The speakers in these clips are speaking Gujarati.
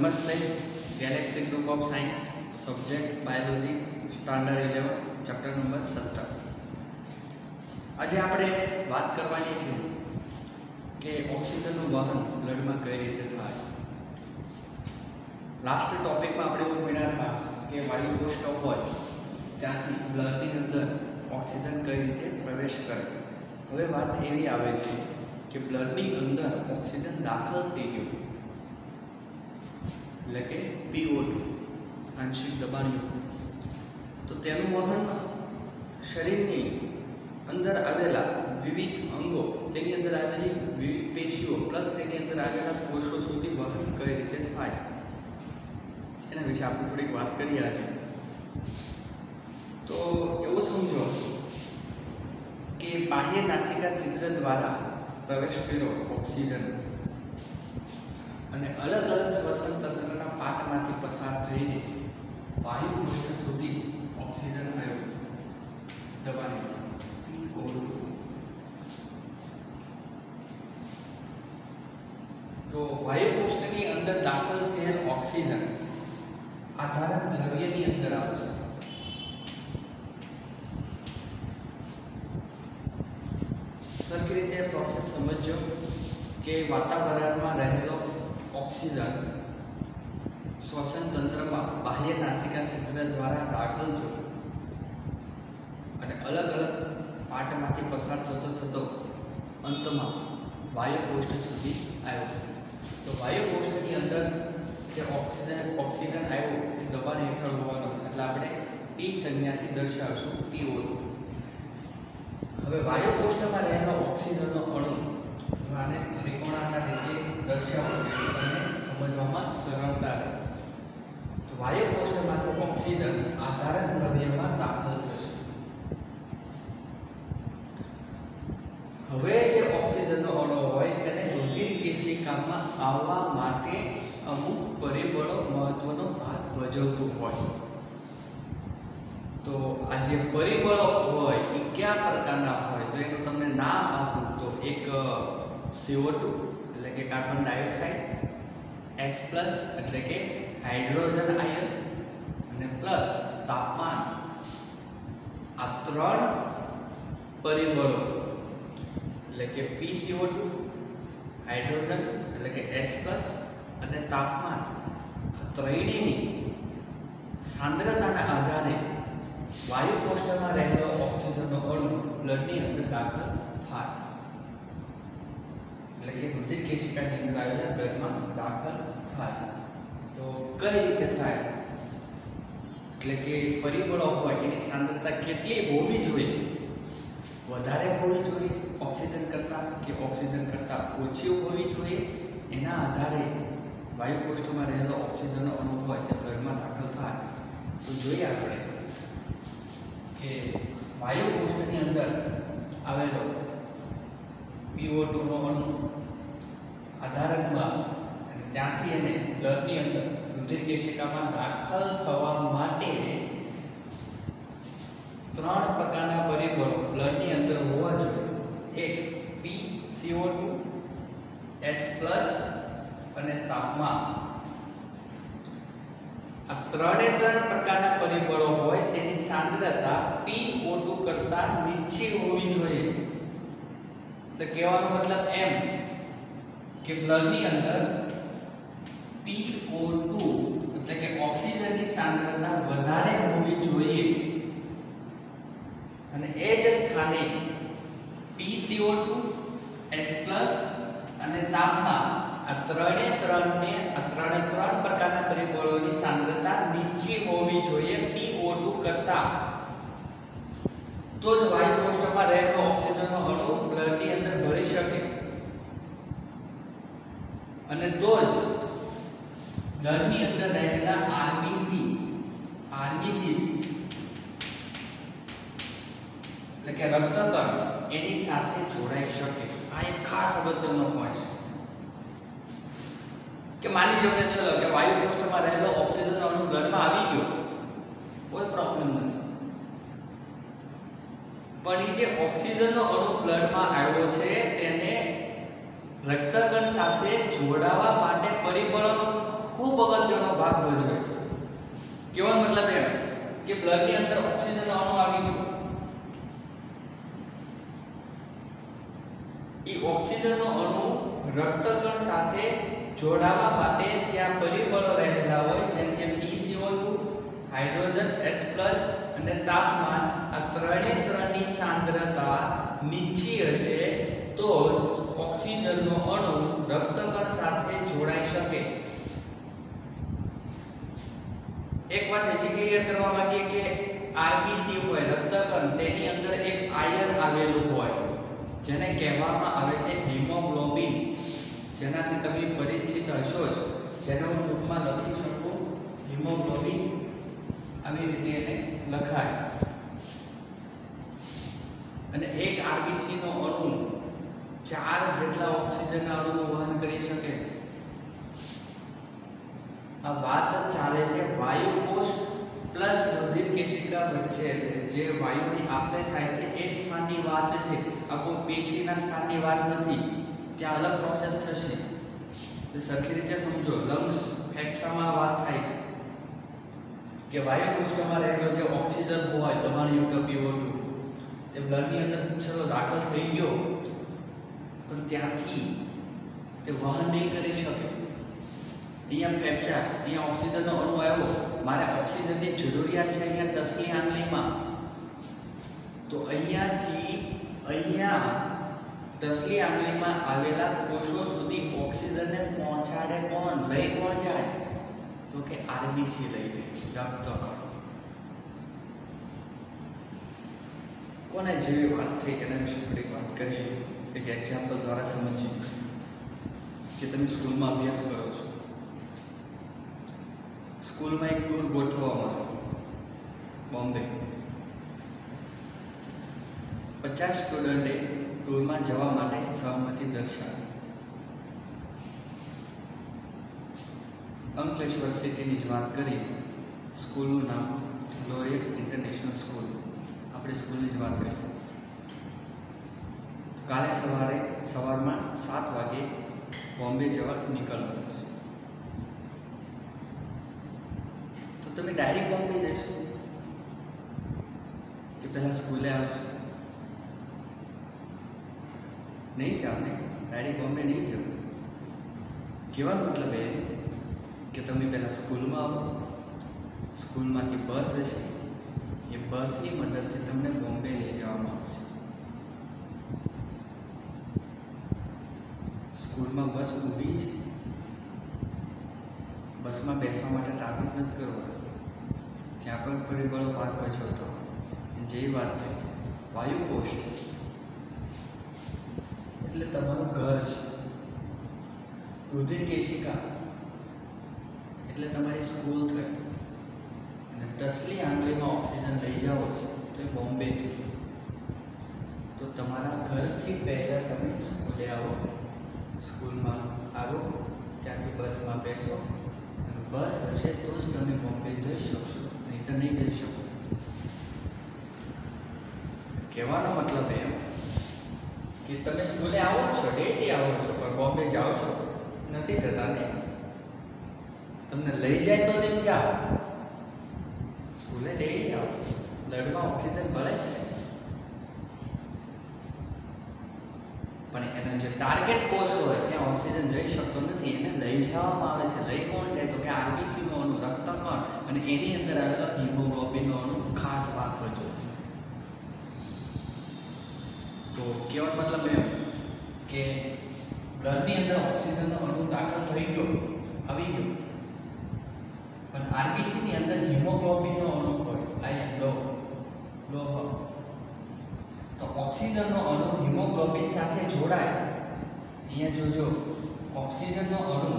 નમસ્તે Galaxy group of science subject biology standard eleven chapter number સત્તર આજે આપણે વાત કરવાની છે કે ઓક્સિજનનું વહન બ્લડમાં કઈ રીતે થાય. લાસ્ટ ટોપિકમાં આપણે એવું ભણ્યા હતા કે વાયુ કોષ્ટક હોય, ત્યાંથી બ્લડની અંદર ઓક્સિજન કઈ રીતે પ્રવેશ કરે. હવે વાત એવી આવે છે કે બ્લડની અંદર ઓક્સિજન દાખલ થઈ ગયું. એટલે કે પીઓ આંશિક દબાણયુક્ત તો તેનું વહન શરીરની અંદર આવેલા વિવિધ અંગો તેની અંદર આવેલી વિવિધ પેશીઓ પ્લસ તેની અંદર આવેલા કોષો સુધી વહન કઈ રીતે થાય એના વિશે આપણે થોડીક વાત કરીએ આજે તો એવું સમજો કે બાહ્ય નાસિકા છિદ્ર દ્વારા પ્રવેશ કર્યો ઓક્સિજન અને અલગ અલગ શ્વસન તંત્રના પાટમાંથી પસાર થઈને વાયુ કોષ્ઠ સુધી ઓક્સિજન આવ્યો દબાણ તો વાયુ કોષ્ઠની અંદર દાખલ થયેલ ઓક્સિજન આધારક દ્રવ્યની અંદર આવશે. સરખી રીતે પ્રોસેસ સમજજો કે વાતાવરણમાં રહેલો ઓક્સિજન શ્વસન તંત્રમાં બાહ્ય નાસિકા છિદ્ર દ્વારા દાખલ થયો. અને અલગ અલગ પાટમાંથી પસાર થતો થતો અંતમાં વાયુકોષ્ઠ સુધી આવ્યો. તો વાયુકોષ્ઠની અંદર જે ઓક્સિજન ઓક્સિજન આવ્યો એ દબાણ હેઠળ હોવાનો છે. એટલે આપણે પી સંજ્ઞાથી દર્શાવશું પીઓ હવે વાયુકોષ્ઠમાં રહેલો ઓક્સિજનનો અણુ આને ત્રિકોણાકાર રીતે દર્શાવવું જેથી તમને સમજવામાં સરળતા રહે. તો વાયુ કોષ્ઠમાંથી ઓક્સિજન આધારિત દ્રવ્યમાં દાખલ થશે. હવે જે ઓક્સિજનનો અણુ હોય તેને રુધિર કેશિકામાં આવવા માટે અમુક પરિબળો મહત્વનો ભાગ ભજવતું હોય. તો આ જે પરિબળો હોય એ કયા પ્રકારના હોય? તો એનું તમને નામ આપવું તો એક CO2 એટલે કે કાર્બન ડાયોક્સાઇડ એસ પ્લસ એટલે કે હાઇડ્રોજન આયન, અને પ્લસ તાપમાન. આ ત્રણ પરિબળો, એટલે કે પી સીઓ ટુ હાઇડ્રોજન, એટલે કે એસ પ્લસ અને તાપમાન. આ ત્રણેયની સાંદ્રતાના આધારે વાયુ કોષ્ટમાં રહેલો ઓક્સિજનનો અણુ બ્લડની અંદર દાખલ એટલે કે રુધિર કેશિકાની અંદર આવેલા બ્લડમાં દાખલ થાય તો કઈ રીતે થાય એટલે કે પરિબળો હોય એની સાંદ્રતા કેટલી હોવી જોઈએ વધારે હોવી જોઈએ ઓક્સિજન કરતાં કે ઓક્સિજન કરતાં ઓછી હોવી જોઈએ એના આધારે વાયુ કોષ્ઠમાં રહેલો ઓક્સિજનનો અણુ હોય તે બ્લડમાં દાખલ થાય તો જોઈએ આપણે કે વાયુ કોષ્ઠની અંદર આવેલો PO2 નો અણુ આધારકમાં અને ત્યાંથી એને બ્લડની અંદર રુધિર કેશિકામાં દાખલ થવા માટે ત્રણ પ્રકારના પરિબળો બ્લડની અંદર હોવા જોઈએ. એક PCO2 S અને તાપમાન. આ ત્રણે ત્રણ પ્રકારના પરિબળો હોય તેની સાંદ્રતા PO2 કરતાં નીચી હોવી જોઈએ. એટલે કહેવાનો મતલબ એમ કે બ્લડની અંદર PO2 એટલે કે ઓક્સિજનની સાંદ્રતા વધારે હોવી જોઈએ. અને એ જ સ્થાને PCO2 S અને તાપમાન આ ત્રણે ત્રણને આ ત્રણે ત્રણ પ્રકારના પરિબળોની સાંદ્રતા નીચી હોવી જોઈએ PO2 કરતા તો જ વાયુ કોષ્ઠમાં રહેલો ઓક્સિજનનો અણુ બ્લડની અંદર ભળી શકે અને તો જ બ્લડની અંદર રહેલા RBC RBC એટલે કે રક્તકણ એની સાથે જોડાઈ શકે આ એક ખાસ અગત્યનો પોઈન્ટ છે. કે માની લો કે ચલો કે વાયુ કોષ્ઠમાં રહેલો ઓક્સિજનનો અણુ બ્લડમાં આવી ગયો. કોઈ પ્રોબ્લેમ નથી. પણ એ જે ઓક્સિજનનો અણુ બ્લડમાં આવ્યો છે, તેને રક્તકણ સાથે જોડાવા માટે પરિબળોનો ખૂબ અગત્યનો ભાગ ભજવે છે. કેવો મતલબ એમ કે બ્લડની અંદર ઓક્સિજનનો અણુ આવી ગયો. એ ઓક્સિજનનો અણુ રક્તકણ સાથે જોડાવા માટે ત્યાં પરિબળો રહેલા હોય, જેમ કે PCO2 હાઇડ્રોજન S+ અને તાપમાન, આ ત્રણે ત્રણની સાંદ્રતા નીચી હશે તો જ ઓક્સિજનનો અણુ રક્તકણ સાથે જોડાઈ શકે. એક વાત હજી ક્લિયર કરવા માંગીએ કે આરબીસી હોય, રક્તકણ, તેની અંદર એક આયન આવેલું હોય, જેને કહેવામાં આવે છે હિમોગ્લોબિન. જેનાથી તમે પરિચિત હશો જ. જેને હું ટૂંકમાં લખી શકું, હિમોગ્લોબિન. આવી રીતે એને લખાય. અને એક આરબીસીનો અણુ ચાર જેટલા ઓક્સિજનના અણુનું વહન કરી શકે છે. આ વાત ચાલે છે વાયુ કોષ પ્લસ રુધિર કેશિકા વચ્ચે જે વાયુની આપલે થાય છે, એ સ્થાનની વાત છે. આ કોઈ પેશીના સ્થાનની વાત નથી. ત્યાં અલગ પ્રોસેસ થશે. સરખી રીતે સમજો લંગ્સ ફેફસામાં વાત થાય છે. કે વાયુ કોષ્ઠમાં રહેલો જે ઓક્સિજન હોય દબાણયુક્ત પીઓટુ, તે બ્લડની અંદર ચલો દાખલ થઈ ગયો. પણ ત્યાંથી તે વહન નહીં કરી શકે. અહીંયા ફેફસા છે અહીંયા ઓક્સિજનનો અણુ આવ્યો. મારે ઓક્સિજનની જરૂરિયાત છે અહીંયા તસલી આંગળીમાં. તો અહીંયાથી, અહીંયા તસલી આંગળીમાં આવેલા કોષો સુધી ઓક્સિજનને પહોંચાડે કોણ? લઈ કોણ જાય? તો કે આરબીસી લઈ જાય રક્તકણ કોને જેવી વાત થઈ એના વિશે થોડીક વાત કરીએ? એક એક્ઝામ્પલ દ્વારા સમજીએ. કે તમે સ્કૂલમાં અભ્યાસ કરો. છો સ્કૂલમાં એક ટૂર ગોઠવવામાં બોમ્બે. પચાસ સ્ટુડન્ટે ટૂરમાં જવા માટે સહમતિ દર્શાવી. અંકલેશ્વર સિટીની જ વાત કરી સ્કૂલનું નામ ગ્લોરિયસ ઇન્ટરનેશનલ સ્કૂલ. આપણે સ્કૂલની જ વાત કરી કાલે સવારે સવારમાં સાત વાગે બોમ્બે જવા નીકળવાનું છે. તમે ડાયરેક્ટ બોમ્બે જશો કે પહેલાં સ્કૂલે આવશો. નહીં જાવ ને ડાયરેક્ટ બોમ્બે નહીં જાવ. કહેવાનો મતલબ એ? કે તમે પહેલાં સ્કૂલમાં આવો. સ્કૂલમાંથી બસ હશે. એ બસની મદદથી તમને બોમ્બે લઈ જવામાં આવશે. સ્કૂલમાં બસ ઊભી છે. બસમાં બેસવા માટે ટ્રાફિક નથી કરવાનું. ત્યાં પણ પરિબળો ભાગ ભજવતો જે વાત થઈ વાયુકોષ એટલે તમારું ઘર છે. રુધિર કેશિકા એટલે તમારી સ્કૂલ થઈ. અને તસલી આંગળીમાં ઓક્સિજન લઈ જાઓ છો તો એ બોમ્બેથી તો તમારા ઘરથી પહેલાં તમે સ્કૂલે આવો. સ્કૂલમાં આવો, ત્યાંથી બસમાં બેસો. અને બસ હશે તો જ તમે બોમ્બે જઈ શકશો. નહીં તો નહીં જઈ શકો. કહેવાનો મતલબ એમ કે તમે સ્કૂલે આવો છો, ડેલી આવો છો, પણ બોમ્બે જાઓ છો, નથી જતા ને? તમને લઈ જાય તો તેમ જાઓ. સ્કૂલે ડેલી આવો બ્લડમાં ઓક્સિજન ભરે જ છે. એનો જે ટાર્ગેટ કોષ હોય, ત્યાં ઓક્સિજન જઈ શકતો નથી, એને લઈ જવામાં આવે છે. લઈ કોણ જાય? તો કે આરબીસીનો અણુ રક્તકણ અને એની અંદર આવેલો હિમોગ્લોબિનનો અણુ ખાસ ભાગ ભજવે છે. તો કેવો મતલબ એમ કે બ્લડની અંદર ઓક્સિજનનો અણુ દાખલ થઈ ગયો, આવી ગયો. પણ આરબીસીની અંદર હિમોગ્લોબિનનો અણુ હોય આયન લો લો તો ઓક્સિજનનો અણુ હિમોગ્લોબિન સાથે જોડાય. અહીંયા જોજો, ઓક્સિજનનો અણુ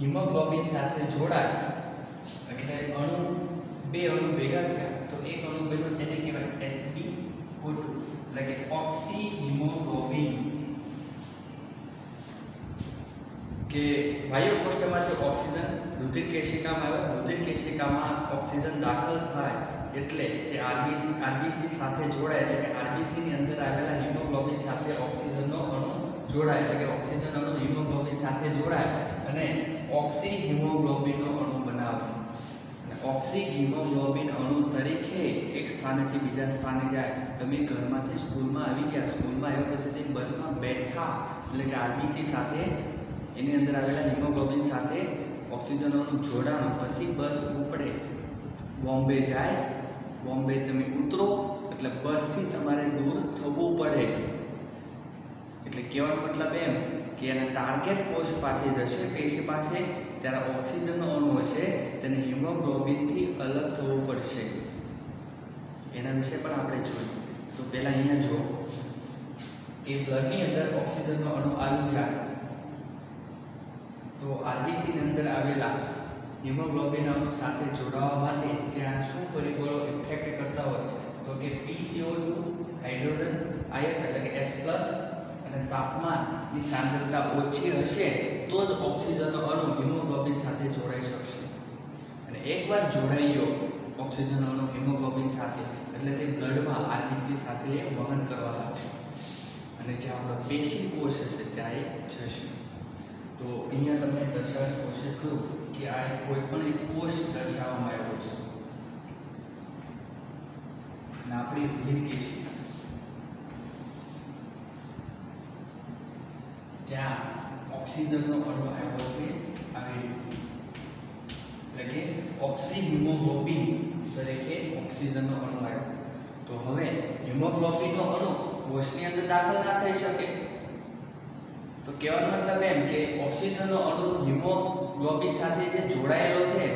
હિમોગ્લોબિન સાથે જોડાય. એટલે અણુ, બે અણુ ભેગા થયા. તો એક અણુ બન્યો, તેને કહેવાય એસબી એટલે કે ઓક્સી હિમોગ્લોબિન કે વાયુ કોષ્ઠમાંથી ઓક્સિજન, રુધિર કેશિકામાં આવ્યો રુધિર કેશિકામાં ઓક્સિજન દાખલ થાય એટલે તે આરબીસી આરબીસી સાથે જોડાય એટલે કે આરબીસીની અંદર આવેલા હિમોગ્લોબિન સાથે ઓક્સિજનનો અણુ જોડાય એટલે કે ઓક્સિજન અણુ હિમોગ્લોબિન સાથે જોડાય અને ઓક્સી હિમોગ્લોબિનનો અણુ બનાવે. ઓક્સી હિમોગ્લોબિન અણુ તરીકે એક સ્થાનેથી બીજા સ્થાને જાય. તમે ઘરમાંથી સ્કૂલમાં આવી ગયા, સ્કૂલમાં આવ્યા પછી બસમાં બેઠા એટલે કે આરબીસી સાથે એની અંદર આવેલા હિમોગ્લોબિન સાથે ઓક્સિજનોનું જોડાણ પછી બસ ઉપડે. બોમ્બે જાય, બોમ્બે તમે ઉતરો, એટલે બસથી તમારે દૂર થવું પડે. એટલે કહેવાનો મતલબ એમ કે એના ટાર્ગેટ કોષ પાસે જશે, પેશી પાસે, ત્યારે ઓક્સિજનનો અણુ હશે, તેને હિમોગ્લોબિનથી અલગ થવું પડશે. એના વિશે પણ આપણે જોઈએ તો પહેલાં અહીંયા જો કે બ્લડની અંદર ઓક્સિજનનો અણુ આવી જાય. તો આરબીસીની અંદર આવેલા હિમોગ્લોબિન સાથે જોડાવા માટે ત્યાં શું પરિબળો ઇફેક્ટ કરતા હોય? તો કે PCO2 હાઇડ્રોજન, આયન એટલે કે H+ અને તાપમાનની સાંદ્રતા ઓછી હશે તો જ ઓક્સિજનનો અણુ હિમોગ્લોબિન સાથે જોડાઈ શકશે. અને એકવાર જોડાઈ ગયો ઓક્સિજનનો અણુ હિમોગ્લોબિન સાથે, એટલે તે બ્લડમાં આરબીસી સાથે વહન કરવા લાગશે. અને જે આપણો પેશી કોષ હશે, ત્યાં એ જશે. તો અહીંયા તમને દર્શાવી કોશિશ કહ્યું કે આ કોઈ પણ એક કોષ દર્શાવવામાં આવ્યો છે. અને આપણી રુધિર કેશિકા છે. ત્યાં ઓક્સિજનનો અણુ આવ્યો છે આવી રીતે. એટલે કે ઓક્સિહિમોગ્લોબિન તરીકે ઓક્સિજનનો અણુ આવ્યો. તો હવે હિમોગ્લોબિનનો અણુ કોષની અંદર દાખલ ના થઈ શકે. તો કહેવાનો મતલબ એમ કે ઓક્સિજનનો અણુ હિમોગ્લોબિન સાથે જે જોડાયેલો છે,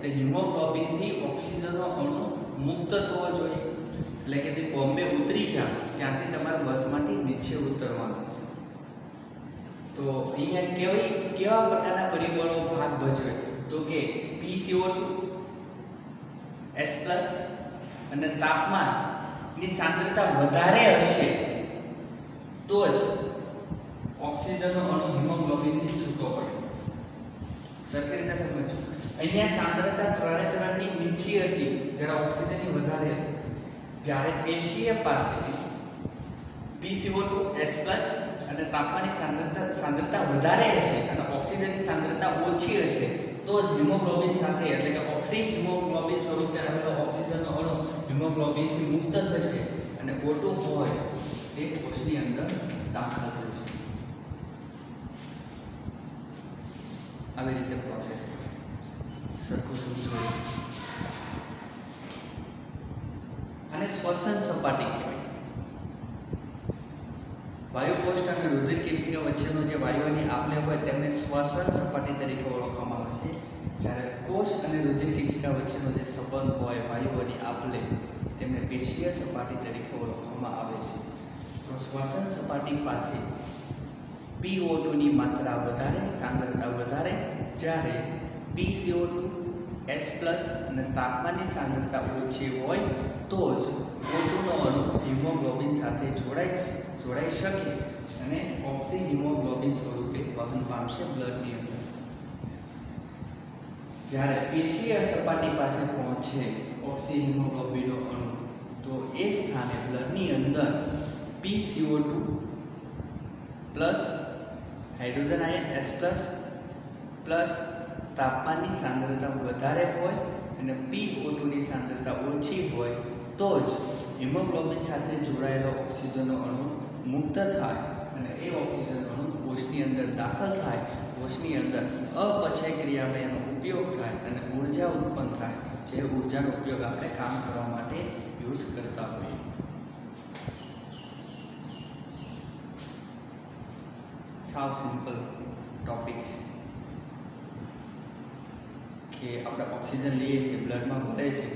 તે હિમોગ્લોબિનથી ઓક્સિજનનો અણુ મુક્ત થવો જોઈએ. એટલે કે તે બોમ્બે ઉતરી ગયા, ત્યાંથી તમારે બસમાંથી નીચે ઉતરવાનું છે. તો અહીંયા કેવી, કેવા પ્રકારના પરિબળો ભાગ ભજવે? તો કે પીસીઓ એસ પ્લસ અને તાપમાનની સાંદ્રતા વધારે હશે, તો જ ઓક્સિજનનો અણુ હિમોગ્લોબિનથી છૂટો પડે. સરખી રીતે સમજો અહીંયા સાંદ્રતા ત્રણે ત્રણની નીચી હતી જ્યારે ઓક્સિજનની વધારે હતી. જ્યારે પેશીય પાસે PCO2 S+ અને તાપમાનની સાંદ્રતા સાંદ્રતા વધારે હશે અને ઓક્સિજનની સાંદ્રતા ઓછી હશે, તો જ હિમોગ્લોબિન સાથે, એટલે કે ઓક્સી હિમોગ્લોબિન સ્વરૂપે આવેલો ઓક્સિજનનો અણુ હિમોગ્લોબિનથી મુક્ત થશે અને O2 હોય તે કોષની અંદર દાખલ થશે. આવી રીતે પ્રોસેસ સરખું સમજો અને શ્વસન સપાટી કહેવાય. વાયુ કોષ્ઠ અને રુધિર કેશિકા વચ્ચેનો જે વાયુઓની આપલે હોય તેમને શ્વસન સપાટી તરીકે ઓળખવામાં આવે છે. જ્યારે કોષ અને રુધિર કેશિકા વચ્ચેનો જે સંબંધ હોય વાયુઓની આપલે તેમને પેશીય સપાટી તરીકે ઓળખવામાં આવે છે. તો શ્વસન સપાટી પાસે PO2 ની માત્રા વધારે, સાંદ્રતા વધારે, જ્યારે PCO2 પ્લસ અને તાપમાનની સાંદ્રતા ઓછી હોય તો જ O2 નો અણુ હિમોગ્લોબિન સાથે જોડાઈ જોડાઈ શકે અને ઓક્સી હિમોગ્લોબિન સ્વરૂપે વહન પામશે બ્લડની અંદર. જ્યારે પેશીય સપાટી પાસે પહોંચે ઓક્સી હિમોગ્લોબિનનો અણુ, તો એ સ્થાને બ્લડની અંદર PCO2 plus hydrogen ion S plus plus તાપમાનની સાંદ્રતા વધારે હોય અને પી ઓટુની સાંદ્રતા ઓછી હોય, તો જ હિમોગ્લોબિન સાથે જોડાયેલો ઓક્સિજનનો અણુ મુક્ત થાય અને એ ઓક્સિજન અણુ કોષની અંદર દાખલ થાય, કોષની અંદર અપચય ક્રિયામાં એનો ઉપયોગ થાય અને ઊર્જા ઉત્પન્ન થાય, જે ઉર્જાનો ઉપયોગ આપણે કામ કરવા માટે યુઝ કરતા હોઈએ. સાવ સિમ્પલ ટોપિક છે કે આપણે ઓક્સિજન લઈએ છીએ બ્લડમાં ભરે છે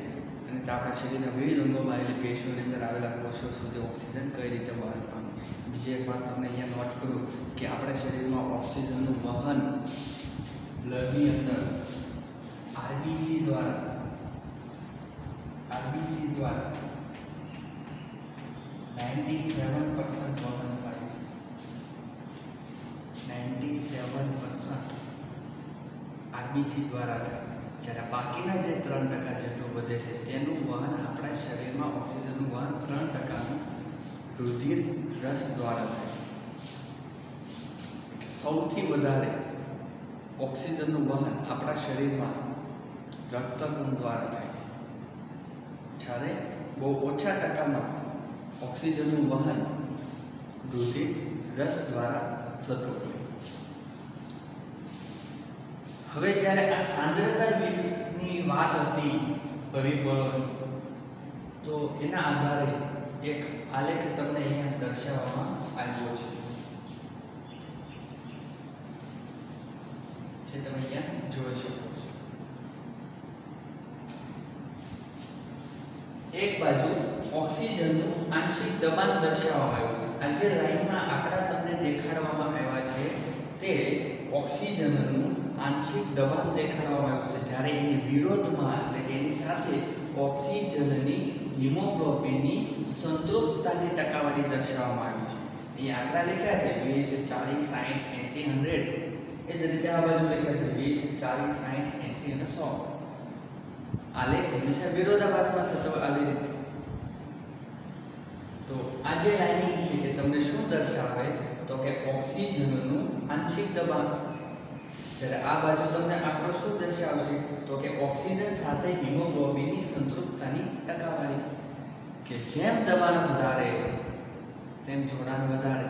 અને તો આપણા શરીરના વિવિધ અંગોમાં આવેલી પેશીઓની અંદર આવેલા કોષો સુધી ઓક્સિજન કઈ રીતે વહન પામે. બીજી એક વાત તમને અહીંયા નોટ કરું કે આપણા શરીરમાં ઓક્સિજનનું વહન બ્લડની અંદર આરબીસી દ્વારા આરબીસી દ્વારા નાઇન્ટી સેવન પર્સન્ટ વહન થાય. નાઇન્ટી સેવન પર્સન્ટ આરબીસી દ્વારા થાય જ્યારે બાકીના જે ત્રણ ટકા જેટલું વધે છે તેનું વહન આપણા શરીરમાં ઓક્સિજનનું વહન ત્રણ ટકાનું રુધિર રસ દ્વારા થાય કે સૌથી વધારે ઓક્સિજનનું વહન આપણા શરીરમાં રક્તકણ દ્વારા થાય છે જ્યારે બહુ ઓછા ટકામાં ઓક્સિજનનું વહન રુધિર રસ દ્વારા થતું હોય હવે જ્યારે આ સાંદ્રતાની વાત હતી પરિબળોની તો એના આધારે એક આલેખ તમને અહીંયા દર્શાવવામાં આવ્યો છે. જે તમે અહીંયા જોઈ શકો છો. એક બાજુ ઓક્સિજનનું આંશિક દબાણ દર્શાવવામાં આવ્યું છે. આ જે લાઈનમાં આંકડા તમને દેખાડવામાં આવ્યા છે તે ઓક્સિજનનું આંશિક દબાણ દેખાડવામાં આવ્યું છે જ્યારે એની વિરોધમાં એટલે કે એની સાથે ઓક્સિજનની હિમોગ્લોબિનની સંતૃપ્તતાની ટકાવારી દર્શાવવામાં આવી છે. અહીંયા આંકડા લખ્યા છે, વીસ, ચાલીસ સાઠ એંસી, હંડ્રેડ. એ જ રીતે આ બાજુ લખ્યા છે, વીસ, ચાલીસ સાઠ એંસી અને સો. આલેખ હંમેશા વિરોધાભાસમાં થતો આવી રીતે. તો આ જે લાઇનિંગ છે એ તમને શું દર્શાવે, તો કે ઓક્સિજનનું આંશિક દબાણ. જ્યારે આ બાજુ તમને આંકડો શું દર્શાવશે, તો કે ઓક્સિજન સાથે હિમોગ્લોબિનની સંતૃપ્તતાની ટકાવારી. કે જેમ દબાણ વધારે, તેમ જોડાણ વધારે.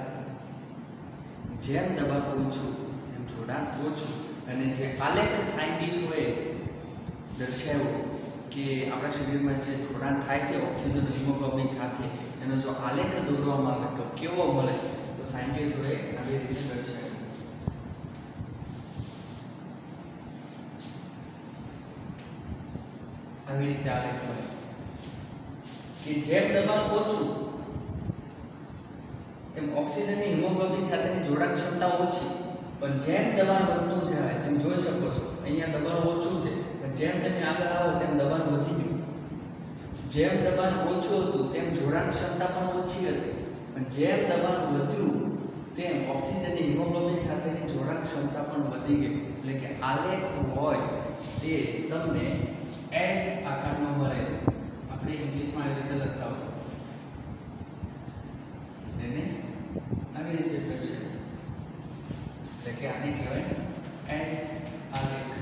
જેમ દબાણ ઓછું, એમ જોડાણ ઓછું. અને જે આલેખ સાયન્ટિસ્ટોએ દર્શાવ્યો કે આપણા શરીરમાં જે જોડાણ થાય છે, ઓક્સિજન હિમોગ્લોબિન સાથે, એનો જો આલેખ દોરવામાં આવે તો કેવો મળે? તો સાયન્ટિસ્ટોએ આવી રીતે દર્શાવ્યો રીતે આલેખ મળે કે જેમ દબાણ ઓછું, તેમ ઓક્સિજનની હિમોગ્લોબિન સાથેની જોડાણ ક્ષમતા ઓછી. પણ જેમ દબાણ વધતું જાય, તમે જોઈ શકો છો, અહીંયા દબાણ ઓછું છે, પણ જેમ તમે આગળ આવો, તેમ દબાણ વધી ગયું. જેમ દબાણ ઓછું હતું, તેમ જોડાણ ક્ષમતા પણ ઓછી હતી. પણ જેમ દબાણ વધ્યું, તેમ ઓક્સિજનની હિમોગ્લોબિન સાથેની જોડાણ ક્ષમતા પણ વધી ગઈ. એટલે કે આલેખ હોય તે તમને એસ આકારનો મળે આપણે ઇંગ્લિશમાં આવી રીતે લખતા હોય તેને આવી રીતે દર્શાવે એટલે કે આને કહેવાય એસ આલેખ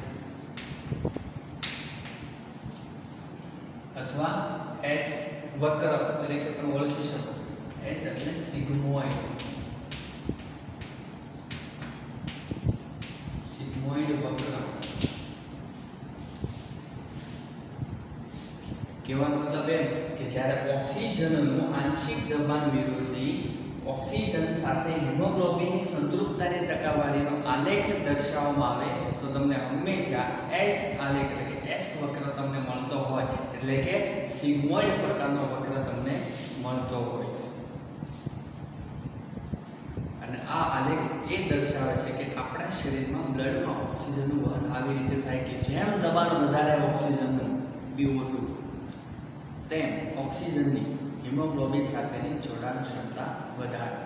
અથવા એસ વક્ર તરીકે પણ ઓળખી શકો એસ એટલે સિગ્મોઇડ સિગ્મોઇડ વક્ર કહેવાનો મતલબ એમ કે જ્યારે ઓક્સિજનનું આંશિક દબાણ વિરોધી ઓક્સિજન સાથે હિમોગ્લોબિનની સંતૃપ્તતાની ટકાવારીનો આલેખ દર્શાવવામાં આવે, તો તમને હંમેશા એસ આલેખ એટલે કે એસ વક્ર તમને મળતો હોય. એટલે કે સિગ્મોઇડ પ્રકારનો વક્ર તમને મળતો હોય અને આ આલેખ એ દર્શાવે છે કે આપણા શરીરમાં બ્લડમાં ઓક્સિજનનું વહન આવી રીતે થાય કે જેમ દબાણ વધારે ઓક્સિજનનું BO2 તેમ ઓક્સિજનની હિમોગ્લોબિન સાથેની જોડાણ ક્ષમતા વધારે.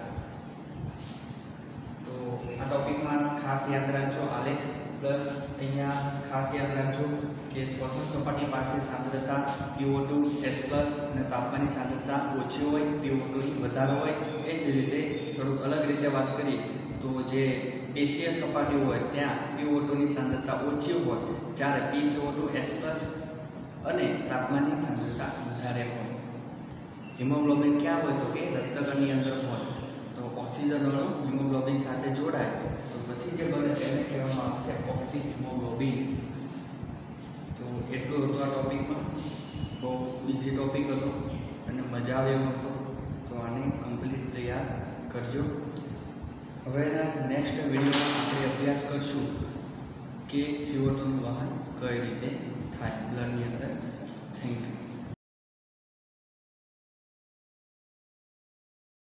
તો આ ટોપિકમાં ખાસ યાદ રાખજો, આલેખ પ્લસ અહીંયા ખાસ યાદ રાખજો કે શ્વસન સપાટી પાસે સાંદ્રતા PO2 S પ્લસ અને તાપમાનની સાંદ્રતા ઓછી હોય PO2 ની વધારે હોય, એ જ રીતે થોડુંક અલગ રીતે વાત કરીએ તો જે પેશીય સપાટી હોય, ત્યાં PO2 ની સાંદ્રતા ઓછી હોય, જ્યારે PCO2 S પ્લસ અને તાપમાનની સાંદ્રતા વધારે હોય. હિમોગ્લોબિન ક્યાં હોય તો કે રક્તગણની અંદર હોય. તો ઓક્સિજન અણુ હિમોગ્લોબિન સાથે જોડાય. તો પછી જે બને તેને કહેવામાં આવશે ઓક્સી હિમોગ્લોબિન તો એટલું હતું આ ટોપિકમાં. બહુ ઇઝી ટોપિક હતો અને મજા આવે એવો હતો. તો આને કમ્પ્લીટ તૈયાર કરજો. હવેના નેક્સ્ટ વિડીયોમાં આપણે અભ્યાસ કરશું કે સીઓટોનું વાહન કઈ રીતે time learning. Thank you.